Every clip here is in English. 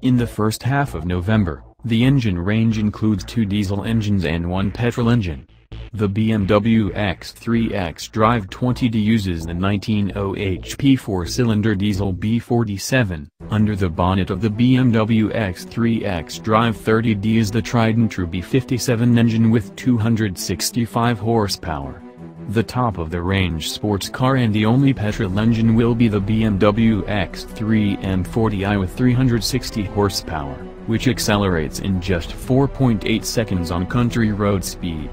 In the first half of November, the engine range includes two diesel engines and one petrol engine. The BMW X3 xDrive 20D uses the 19.0 HP four-cylinder diesel B47. Under the bonnet of the BMW X3 xDrive 30D is the tried-and-true B57 engine with 265 horsepower. The top-of-the-range sports car and the only petrol engine will be the BMW X3 M40i with 360 horsepower, which accelerates in just 4.8 seconds on country road speed.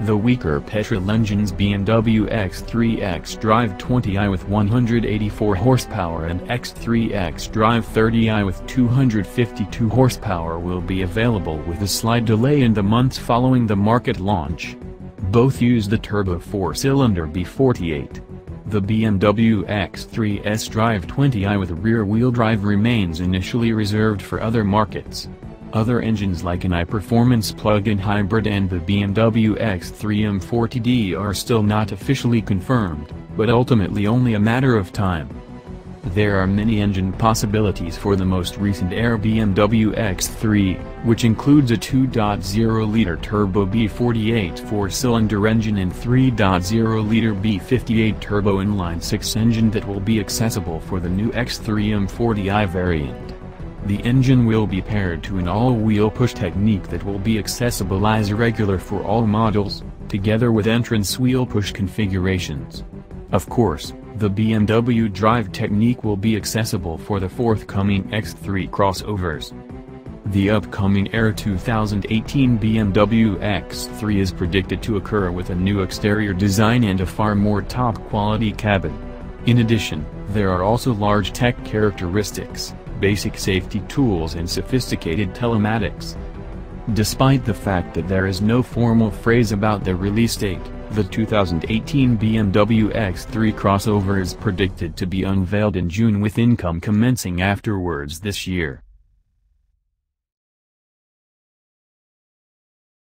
The weaker petrol engine's BMW X3 xDrive 20i with 184 horsepower and X3 xDrive 30i with 252 horsepower will be available with a slight delay in the months following the market launch. Both use the turbo four-cylinder B48. The BMW X3 xDrive 20i with rear-wheel drive remains initially reserved for other markets. Other engines like an i-Performance plug-in hybrid and the BMW X3 M40D are still not officially confirmed, but ultimately only a matter of time. There are many engine possibilities for the most recent Air BMW X3, which includes a 2.0-liter turbo B48 four-cylinder engine and 3.0-liter B58 turbo inline-six engine that will be accessible for the new X3 M40i variant. The engine will be paired to an all-wheel push technique that will be accessible as regular for all models, together with entrance wheel push configurations. Of course, the BMW drive technique will be accessible for the forthcoming X3 crossovers. The upcoming Air 2018 BMW X3 is predicted to occur with a new exterior design and a far more top-quality cabin. In addition, there are also large tech characteristics, basic safety tools and sophisticated telematics. Despite the fact that there is no formal phrase about the release date, the 2018 BMW X3 crossover is predicted to be unveiled in June with income commencing afterwards this year.